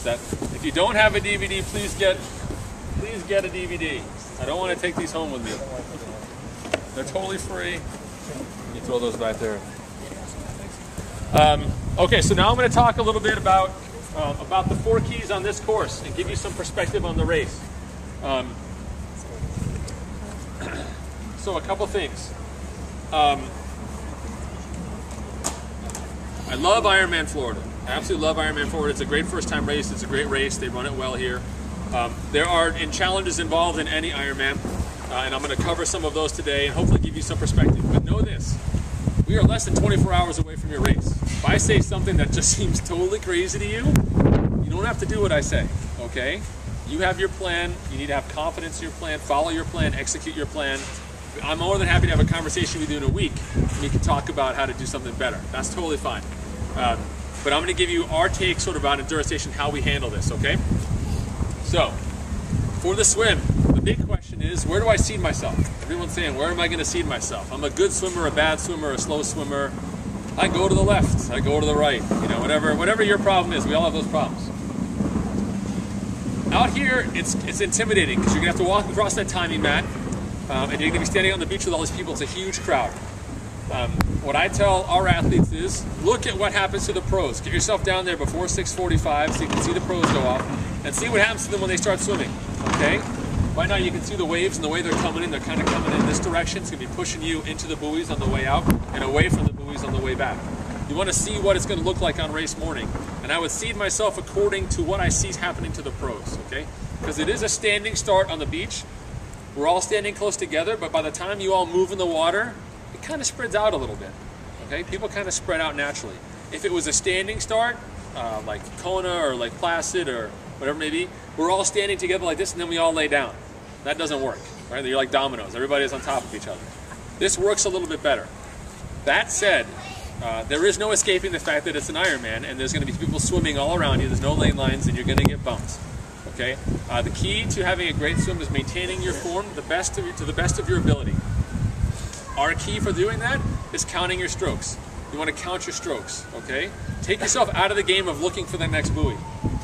is that if you don't have a DVD, please get please get a DVD. I don't want to take these home with me. They're totally free. You throw those back there. Um, okay, so now I'm going to talk a little bit about uh, about the four keys on this course and give you some perspective on the race. Um, so a couple things. Um, I love Ironman Florida. I absolutely love Ironman Florida. It's a great first time race. It's a great race. They run it well here. Um, there are in challenges involved in any Ironman, uh, and I'm going to cover some of those today and hopefully give you some perspective. But know this we are less than 24 hours away from your race. If I say something that just seems totally crazy to you, you don't have to do what I say, okay? You have your plan. You need to have confidence in your plan, follow your plan, execute your plan. I'm more than happy to have a conversation with you in a week and we can talk about how to do something better. That's totally fine. Um, but I'm going to give you our take sort of on Endurance Nation, how we handle this, okay? So, for the swim, the big question is, where do I seed myself? Everyone's saying, where am I going to seed myself? I'm a good swimmer, a bad swimmer, a slow swimmer. I go to the left, I go to the right, you know, whatever, whatever your problem is, we all have those problems. Out here, it's, it's intimidating because you're going to have to walk across that timing mat um, and you're going to be standing on the beach with all these people. It's a huge crowd. Um, what I tell our athletes is look at what happens to the pros. Get yourself down there before 6:45 so you can see the pros go off, and see what happens to them when they start swimming. Okay? Right now you can see the waves and the way they're coming in. They're kind of coming in this direction. It's going to be pushing you into the buoys on the way out and away from the buoys on the way back. You want to see what it's going to look like on race morning, and I would seed myself according to what I see happening to the pros. Okay? Because it is a standing start on the beach. We're all standing close together, but by the time you all move in the water, it kind of spreads out a little bit. Okay, people kind of spread out naturally. If it was a standing start, uh, like Kona or like Placid or whatever it may be, we're all standing together like this and then we all lay down. That doesn't work, right? You're like dominoes. Everybody's on top of each other. This works a little bit better. That said, uh, there is no escaping the fact that it's an Ironman and there's going to be people swimming all around you. There's no lane lines and you're going to get bumps. Okay. Uh, the key to having a great swim is maintaining your form the best of, to the best of your ability. Our key for doing that is counting your strokes. You want to count your strokes, okay? Take yourself out of the game of looking for the next buoy.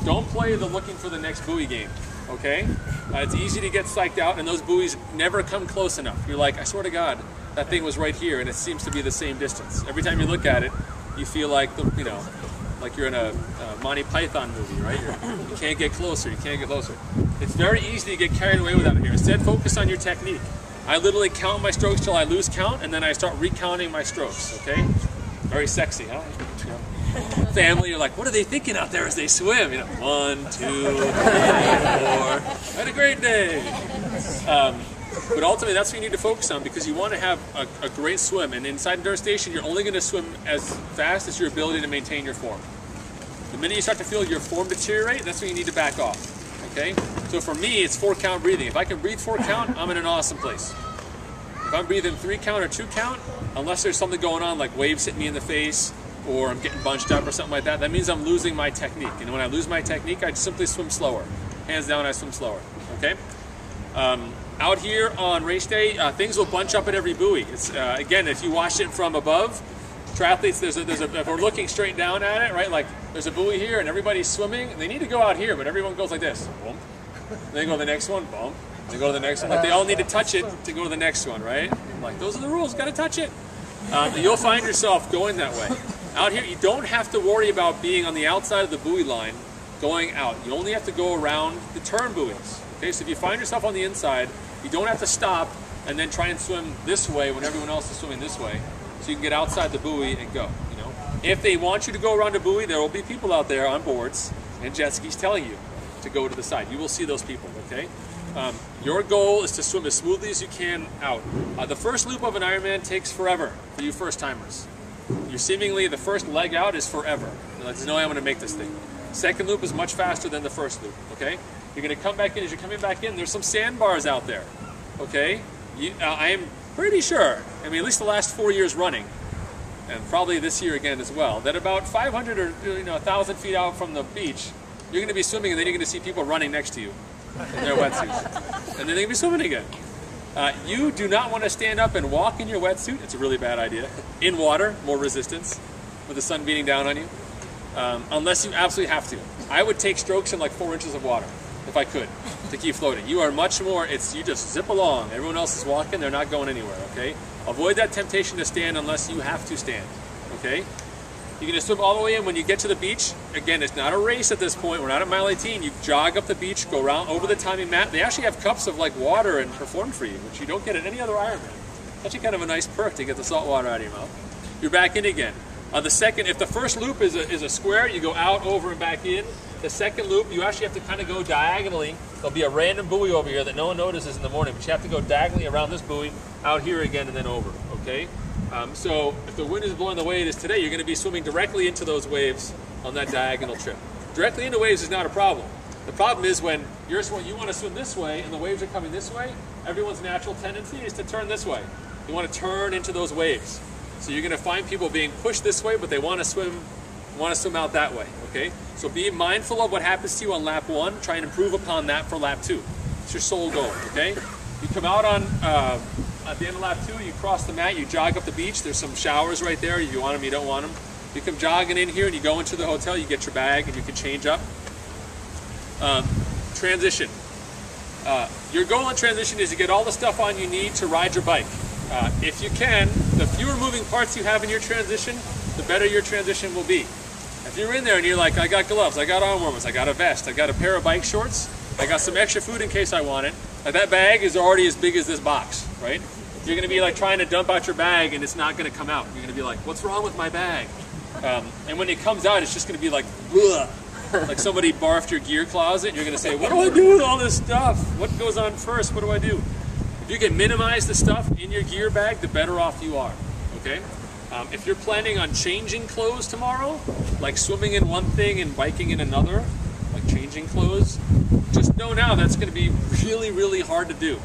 Don't play the looking for the next buoy game, okay? Uh, it's easy to get psyched out, and those buoys never come close enough. You're like, I swear to God, that thing was right here, and it seems to be the same distance. Every time you look at it, you feel like the, you know, like you're in a, a Monty Python movie, right? You're, you can't get closer. You can't get closer. It's very easy to get carried away with that here. Instead, focus on your technique. I literally count my strokes till I lose count, and then I start recounting my strokes. Okay, very sexy, huh? Family, you're like, what are they thinking out there as they swim? You know, one, two, three, four. Had a great day. Um, but ultimately, that's what you need to focus on because you want to have a, a great swim. And inside Endurance Nation, you're only going to swim as fast as your ability to maintain your form. The minute you start to feel your form deteriorate, that's when you need to back off. Okay? So for me, it's four count breathing. If I can breathe four count, I'm in an awesome place. If I'm breathing three count or two count, unless there's something going on like waves hitting me in the face or I'm getting bunched up or something like that, that means I'm losing my technique. And when I lose my technique, I simply swim slower. Hands down, I swim slower. Okay? Um, out here on race day, uh, things will bunch up at every buoy. Uh, again, if you watch it from above, triathletes, there's a, there's a, if we're looking straight down at it, right, like there's a buoy here and everybody's swimming, they need to go out here, but everyone goes like this. They go to the next one, boom. They go to the next one. Like they all need to touch it to go to the next one, right? Like, those are the rules, gotta touch it. Um, you'll find yourself going that way. Out here, you don't have to worry about being on the outside of the buoy line going out. You only have to go around the turn buoys. Okay, so if you find yourself on the inside, you don't have to stop and then try and swim this way when everyone else is swimming this way. So you can get outside the buoy and go, you know. If they want you to go around a buoy, there will be people out there on boards and jet skis telling you to go to the side. You will see those people, okay? Um, your goal is to swim as smoothly as you can out. Uh, the first loop of an Ironman takes forever for you first timers. You're seemingly, the first leg out is forever. There's no way I'm to make this thing. Second loop is much faster than the first loop, okay? You're going to come back in. As you're coming back in, there's some sandbars out there, okay? You, uh, I am pretty sure, I mean, at least the last four years running, and probably this year again as well, that about 500 or you know 1,000 feet out from the beach, you're going to be swimming, and then you're going to see people running next to you in their wetsuits, and then they're going to be swimming again. Uh, you do not want to stand up and walk in your wetsuit. It's a really bad idea. In water, more resistance, with the sun beating down on you, um, unless you absolutely have to. I would take strokes in like four inches of water if I could to keep floating. You are much more, it's you just zip along. Everyone else is walking, they're not going anywhere, okay? Avoid that temptation to stand unless you have to stand, okay? You're gonna swim all the way in. When you get to the beach, again, it's not a race at this point. We're not at mile 18. You jog up the beach, go around over the timing mat. They actually have cups of like water and perform for you, which you don't get at any other Ironman. Actually kind of a nice perk to get the salt water out of your mouth. You're back in again. On the second, if the first loop is a, is a square, you go out, over, and back in. The second loop, you actually have to kind of go diagonally. There'll be a random buoy over here that no one notices in the morning, but you have to go diagonally around this buoy, out here again, and then over, okay? Um, so if the wind is blowing the way it is today, you're going to be swimming directly into those waves on that diagonal trip. Directly into waves is not a problem. The problem is when you're you want to swim this way and the waves are coming this way, everyone's natural tendency is to turn this way. You want to turn into those waves. So you're going to find people being pushed this way, but they want to swim want to swim out that way. Okay. So be mindful of what happens to you on lap one. Try and improve upon that for lap two. It's your sole goal. Okay. You come out on. Uh, at the end of lap two, you cross the mat, you jog up the beach. There's some showers right there. You want them, you don't want them. You come jogging in here and you go into the hotel, you get your bag and you can change up. Um, transition. Uh, your goal in transition is to get all the stuff on you need to ride your bike. Uh, if you can, the fewer moving parts you have in your transition, the better your transition will be. If you're in there and you're like, I got gloves, I got arm warmers, I got a vest, I got a pair of bike shorts, I got some extra food in case I want it, like that bag is already as big as this box, right? You're going to be like trying to dump out your bag and it's not going to come out. You're going to be like, what's wrong with my bag? Um, and when it comes out, it's just going to be like, like somebody barfed your gear closet. You're going to say, what do I do with all this stuff? What goes on first? What do I do? If you can minimize the stuff in your gear bag, the better off you are, okay? Um, if you're planning on changing clothes tomorrow, like swimming in one thing and biking in another, changing clothes, just know now that's going to be really, really hard to do.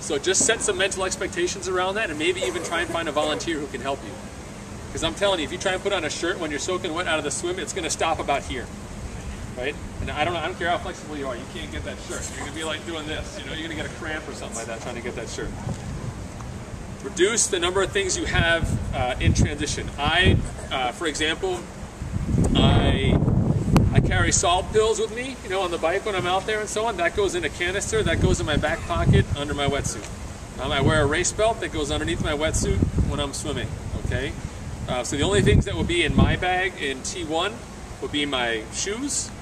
So just set some mental expectations around that and maybe even try and find a volunteer who can help you. Because I'm telling you, if you try and put on a shirt when you're soaking wet out of the swim, it's going to stop about here. Right? And I don't, know, I don't care how flexible you are, you can't get that shirt. You're going to be like doing this. You know, you're going to get a cramp or something like that trying to get that shirt. Reduce the number of things you have uh, in transition. I, uh, for example, carry salt pills with me, you know, on the bike when I'm out there and so on. That goes in a canister, that goes in my back pocket under my wetsuit. Um, I wear a race belt that goes underneath my wetsuit when I'm swimming, okay? Uh, so the only things that will be in my bag in T1 will be my shoes,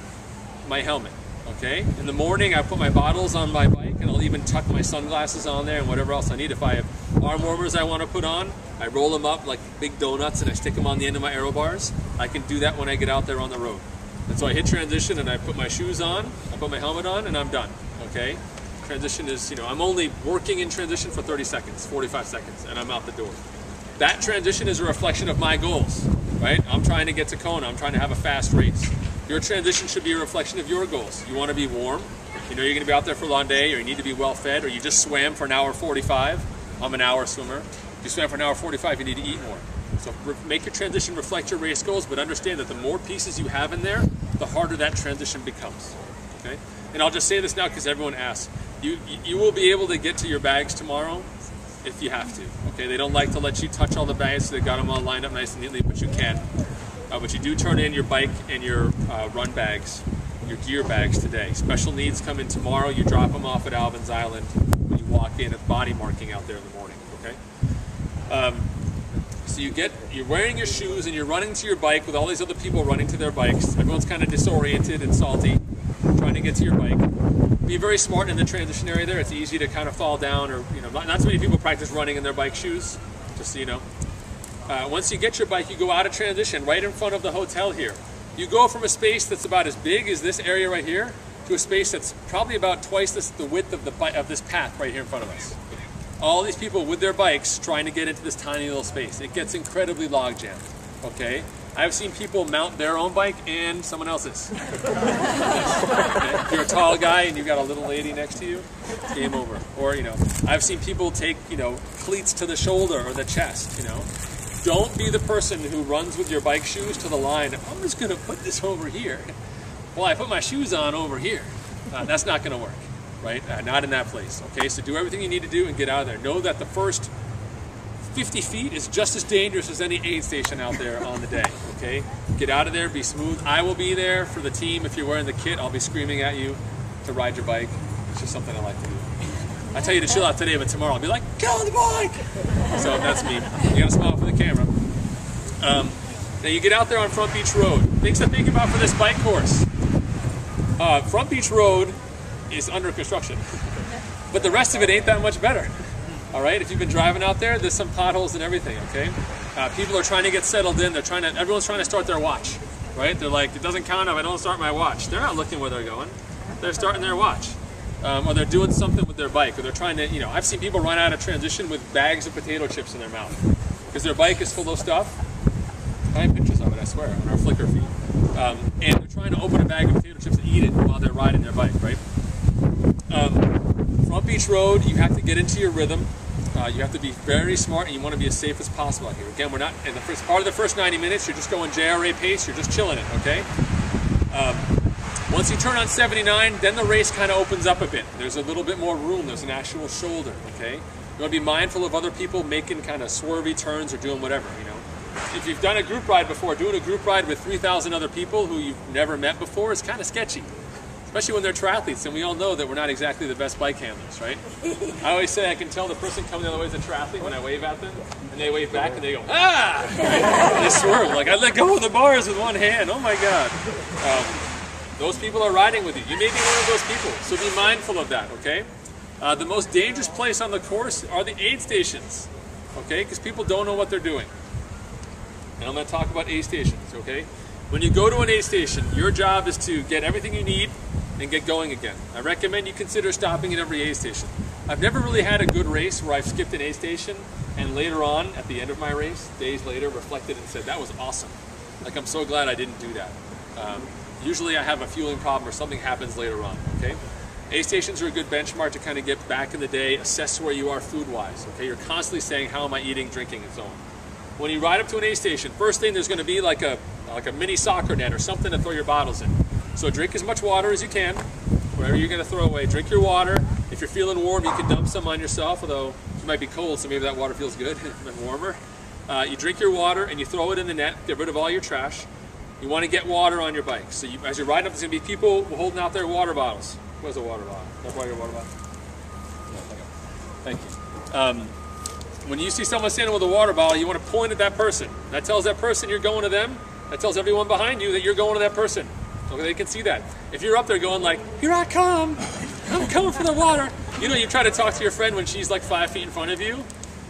my helmet, okay? In the morning, I put my bottles on my bike and I'll even tuck my sunglasses on there and whatever else I need. If I have arm warmers I want to put on, I roll them up like big donuts and I stick them on the end of my aero bars. I can do that when I get out there on the road. And so I hit transition and I put my shoes on, I put my helmet on, and I'm done. Okay? Transition is, you know, I'm only working in transition for 30 seconds, 45 seconds, and I'm out the door. That transition is a reflection of my goals, right? I'm trying to get to Kona, I'm trying to have a fast race. Your transition should be a reflection of your goals. You want to be warm, you know you're going to be out there for a long day, or you need to be well fed, or you just swam for an hour 45. I'm an hour swimmer. If you swam for an hour 45, you need to eat more. So make your transition reflect your race goals, but understand that the more pieces you have in there, the harder that transition becomes. Okay? And I'll just say this now because everyone asks. You, you will be able to get to your bags tomorrow if you have to. Okay, they don't like to let you touch all the bags, so they got them all lined up nice and neatly, but you can. Uh, but you do turn in your bike and your uh, run bags, your gear bags today. Special needs come in tomorrow. You drop them off at Alvin's Island when you walk in at body marking out there in the morning. Okay. Um, so you get, you're wearing your shoes and you're running to your bike with all these other people running to their bikes. Everyone's kind of disoriented and salty, trying to get to your bike. Be very smart in the transition area there. It's easy to kind of fall down or, you know, not, not many people practice running in their bike shoes, just so you know. Uh, once you get your bike, you go out of transition right in front of the hotel here. You go from a space that's about as big as this area right here to a space that's probably about twice this, the width of, the, of this path right here in front of us all these people with their bikes trying to get into this tiny little space. It gets incredibly log jammed, okay? I've seen people mount their own bike and someone else's. If you're a tall guy and you've got a little lady next to you, game over. Or, you know, I've seen people take, you know, cleats to the shoulder or the chest, you know. Don't be the person who runs with your bike shoes to the line. I'm just going to put this over here. Well, I put my shoes on over here. Uh, that's not going to work right? Uh, not in that place. Okay, so do everything you need to do and get out of there. Know that the first 50 feet is just as dangerous as any aid station out there on the day, okay? Get out of there, be smooth. I will be there for the team. If you're wearing the kit, I'll be screaming at you to ride your bike. It's just something I like to do. I tell you to chill out today, but tomorrow I'll be like, get on the bike! So that's me. You gotta smile for the camera. Um, now you get out there on Front Beach Road. Things to think about for this bike course. Uh, Front Beach Road is under construction, but the rest of it ain't that much better. All right, if you've been driving out there, there's some potholes and everything. Okay, uh, people are trying to get settled in. They're trying to. Everyone's trying to start their watch. Right? They're like, it doesn't count if I don't start my watch. They're not looking where they're going. They're starting their watch um, or they're doing something with their bike, or they're trying to, you know, I've seen people run out of transition with bags of potato chips in their mouth because their bike is full of stuff. I have pictures of it, I swear, on our Flickr feed. Um, and they're trying to open a bag of potato chips and eat it while they're riding their bike, right? Um, Front Beach Road, you have to get into your rhythm. Uh, you have to be very smart and you want to be as safe as possible out here. Again, we're not, in the first part of the first 90 minutes, you're just going JRA pace, you're just chilling it, okay? Um, once you turn on 79, then the race kind of opens up a bit. There's a little bit more room. There's an actual shoulder, okay? You want to be mindful of other people making kind of swervy turns or doing whatever, you know? If you've done a group ride before, doing a group ride with 3,000 other people who you've never met before is kind of sketchy. Especially when they're triathletes, and we all know that we're not exactly the best bike handlers, right? I always say I can tell the person coming the other way is a triathlete when I wave at them, and they wave back and they go, ah! Right? they swerve. Like, I let go of the bars with one hand. Oh my God. Um, those people are riding with you. You may be one of those people, so be mindful of that, okay? Uh, the most dangerous place on the course are the aid stations, okay? Because people don't know what they're doing. And I'm going to talk about aid stations, okay? When you go to an aid station, your job is to get everything you need and get going again. I recommend you consider stopping at every aid station. I've never really had a good race where I've skipped an aid station and later on, at the end of my race, days later, reflected and said, that was awesome. Like, I'm so glad I didn't do that. Um, Usually I have a fueling problem or something happens later on, okay? Aid stations are a good benchmark to kind of get back in the day, assess where you are food-wise, okay? You're constantly saying, how am I eating, drinking, and so on. When you ride up to an aid station, first thing there's going to be like a, like a mini soccer net or something to throw your bottles in. So drink as much water as you can, whatever you're going to throw away. Drink your water. If you're feeling warm, you can dump some on yourself, although you might be cold, so maybe that water feels good, a bit warmer. Uh, you drink your water and you throw it in the net, get rid of all your trash. You want to get water on your bike. So you, as you're riding up, there's going to be people holding out their water bottles. Where's the water bottle? I borrow your water bottle? Thank you. Um, when you see someone standing with a water bottle, you want to point at that person. That tells that person you're going to them. That tells everyone behind you that you're going to that person. Okay, they can see that. If you're up there going like, here I come, I'm coming for the water. You know, you try to talk to your friend when she's like five feet in front of you,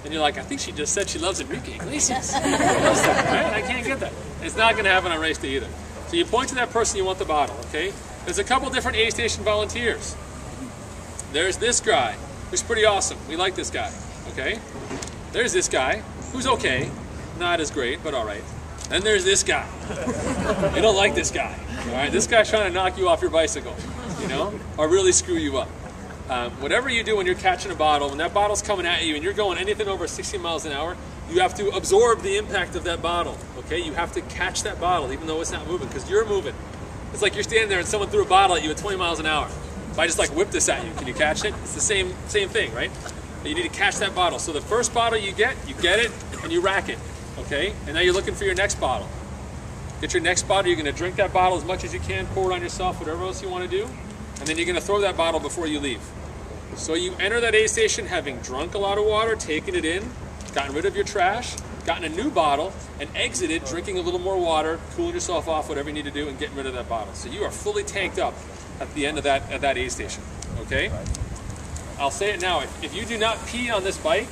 and you're like, I think she just said she loves Enrique Iglesias. right? I can't get that. It's not going to happen on race day either. So you point to that person you want the bottle, okay? There's a couple different aid station volunteers. There's this guy, who's pretty awesome. We like this guy, okay? There's this guy, who's okay. Not as great, but all right. Then there's this guy. you don't like this guy, all right? This guy's trying to knock you off your bicycle, you know, or really screw you up. Um, whatever you do when you're catching a bottle, when that bottle's coming at you and you're going anything over 60 miles an hour, you have to absorb the impact of that bottle. Okay, you have to catch that bottle even though it's not moving because you're moving. It's like you're standing there and someone threw a bottle at you at 20 miles an hour. If I just like whip this at you, can you catch it? It's the same same thing, right? You need to catch that bottle. So the first bottle you get, you get it and you rack it. Okay, and now you're looking for your next bottle. Get your next bottle. You're going to drink that bottle as much as you can, pour it on yourself, whatever else you want to do, and then you're going to throw that bottle before you leave. So you enter that aid station having drunk a lot of water, taken it in, gotten rid of your trash, gotten a new bottle, and exited drinking a little more water, cooling yourself off, whatever you need to do, and getting rid of that bottle. So you are fully tanked up at the end of that at that aid station. Okay? I'll say it now. If, if you do not pee on this bike,